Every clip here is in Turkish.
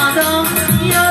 mother,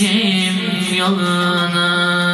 gideceğim yoluna.